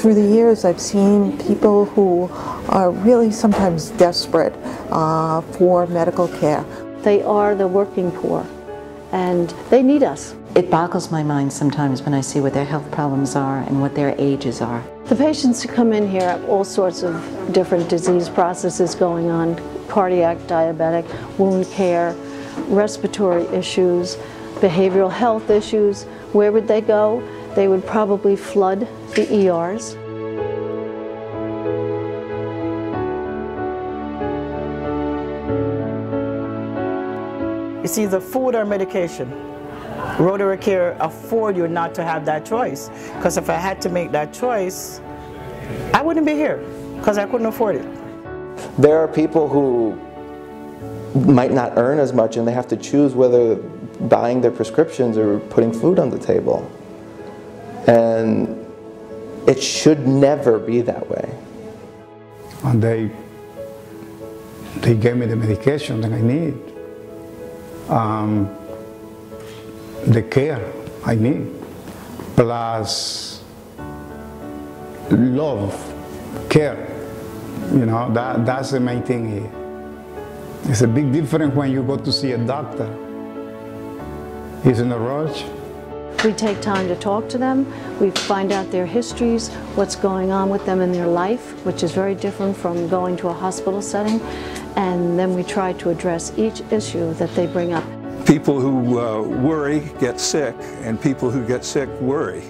Through the years, I've seen people who are really sometimes desperate uh, for medical care. They are the working poor, and they need us. It boggles my mind sometimes when I see what their health problems are and what their ages are. The patients who come in here have all sorts of different disease processes going on cardiac, diabetic, wound care, respiratory issues, behavioral health issues. Where would they go? They would probably flood the ERs. It's either food or medication. Rotary Care afford you not to have that choice. Because if I had to make that choice, I wouldn't be here because I couldn't afford it. There are people who might not earn as much and they have to choose whether buying their prescriptions or putting food on the table. And it should never be that way. And they, they gave me the medication that I need, um, the care I need, plus love, care. You know, that, that's the main thing here. It's a big difference when you go to see a doctor. He's in a rush, we take time to talk to them. We find out their histories, what's going on with them in their life, which is very different from going to a hospital setting. And then we try to address each issue that they bring up. People who uh, worry get sick, and people who get sick worry.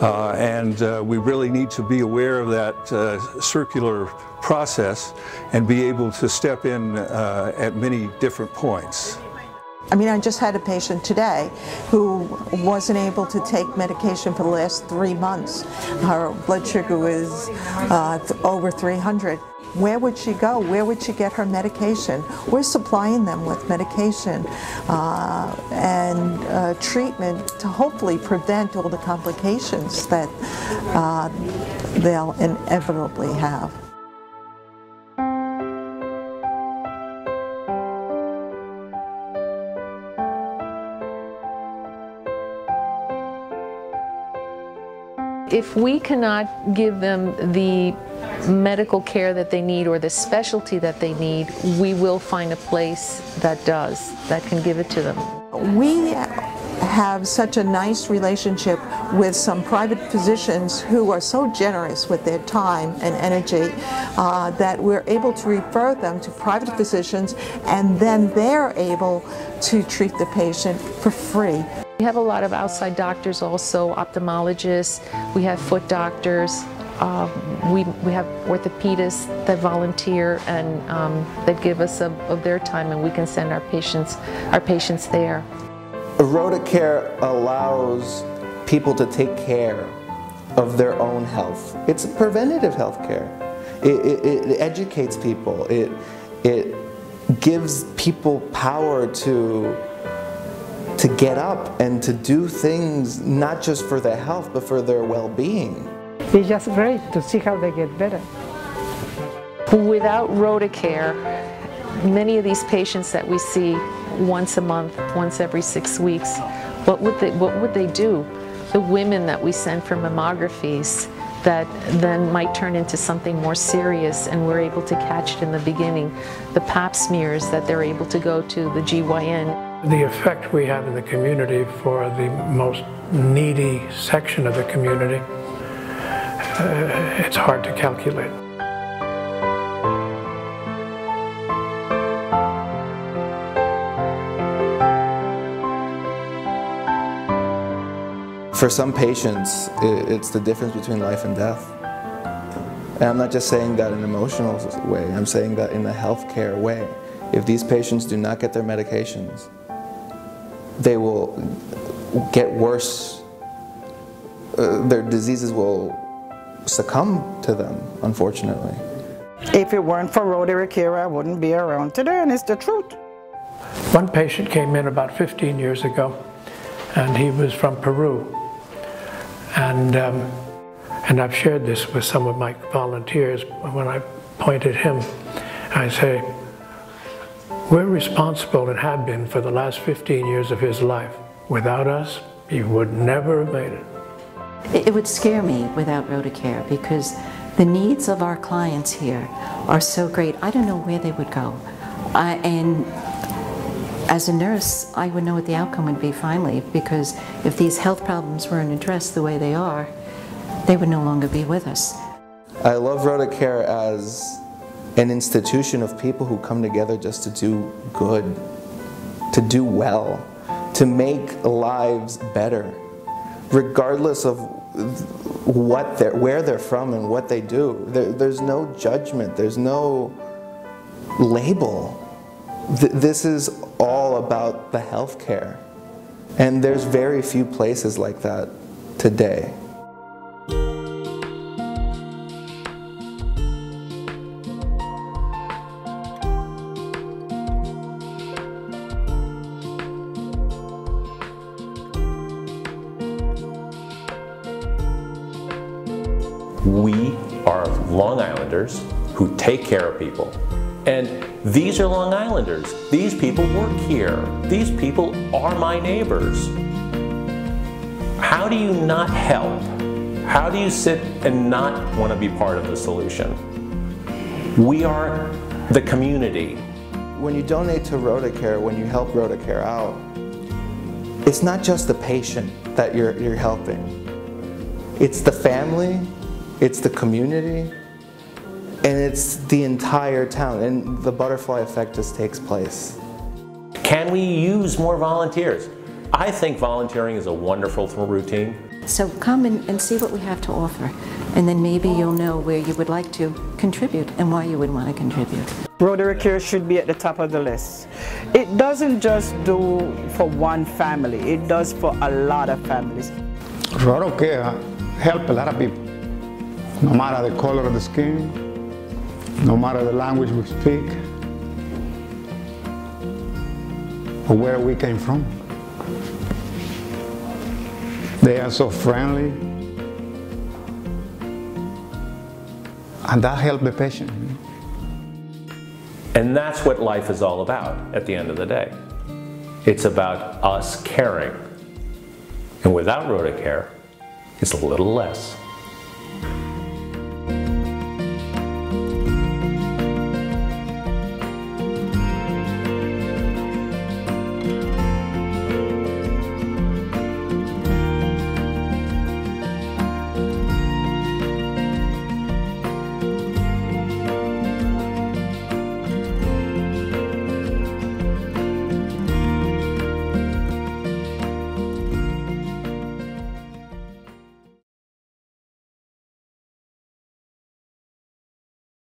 Uh, and uh, we really need to be aware of that uh, circular process and be able to step in uh, at many different points. I mean, I just had a patient today who wasn't able to take medication for the last three months. Her blood sugar was uh, over 300. Where would she go? Where would she get her medication? We're supplying them with medication uh, and uh, treatment to hopefully prevent all the complications that uh, they'll inevitably have. If we cannot give them the medical care that they need or the specialty that they need, we will find a place that does, that can give it to them. We have such a nice relationship with some private physicians who are so generous with their time and energy uh, that we're able to refer them to private physicians and then they're able to treat the patient for free. We have a lot of outside doctors also, ophthalmologists, we have foot doctors, um, we, we have orthopedists that volunteer and um, that give us of, of their time and we can send our patients, our patients there. Rotacare allows people to take care of their own health. It's preventative health care. It, it, it educates people. It, it gives people power to to get up and to do things not just for their health but for their well-being. It's just great to see how they get better. Without Rotacare, many of these patients that we see once a month, once every six weeks, what would they, what would they do? The women that we send for mammographies that then might turn into something more serious and we're able to catch it in the beginning. The pap smears that they're able to go to, the GYN. The effect we have in the community for the most needy section of the community, uh, it's hard to calculate. For some patients, it's the difference between life and death. And I'm not just saying that in an emotional way, I'm saying that in a healthcare way. if these patients do not get their medications, they will get worse. Uh, their diseases will succumb to them, unfortunately. If it weren't for Rotary Care, I wouldn't be around today, and it's the truth. One patient came in about 15 years ago, and he was from Peru. And, um, and I've shared this with some of my volunteers. When I pointed him, I say, we're responsible and have been for the last 15 years of his life. Without us, he would never have made it. It would scare me without Rotacare because the needs of our clients here are so great. I don't know where they would go. I, and as a nurse, I would know what the outcome would be finally because if these health problems weren't addressed the way they are, they would no longer be with us. I love Rotacare as an institution of people who come together just to do good, to do well, to make lives better, regardless of what they're, where they're from and what they do. There, there's no judgment, there's no label. Th this is all about the healthcare. And there's very few places like that today. We are Long Islanders who take care of people. And these are Long Islanders. These people work here. These people are my neighbors. How do you not help? How do you sit and not want to be part of the solution? We are the community. When you donate to Rotacare, when you help Rotacare out, it's not just the patient that you're, you're helping. It's the family, it's the community, and it's the entire town, and the butterfly effect just takes place. Can we use more volunteers? I think volunteering is a wonderful routine. So come and, and see what we have to offer, and then maybe you'll know where you would like to contribute and why you would want to contribute. Rotary Care should be at the top of the list. It doesn't just do for one family, it does for a lot of families. Rotary Care help a lot of people, no matter the color of the skin, no matter the language we speak, or where we came from. They are so friendly, and that helps the patient. And that's what life is all about at the end of the day. It's about us caring. And without Rotacare, it's a little less.